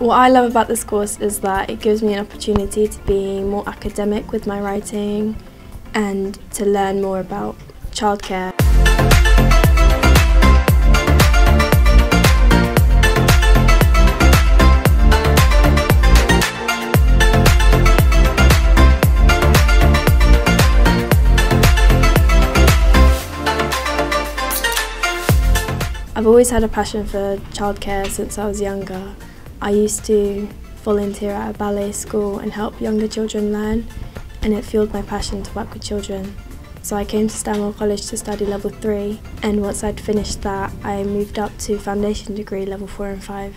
What I love about this course is that it gives me an opportunity to be more academic with my writing and to learn more about childcare. I've always had a passion for childcare since I was younger. I used to volunteer at a ballet school and help younger children learn and it fueled my passion to work with children. So I came to Stanmore College to study level 3 and once I'd finished that I moved up to foundation degree level 4 and 5.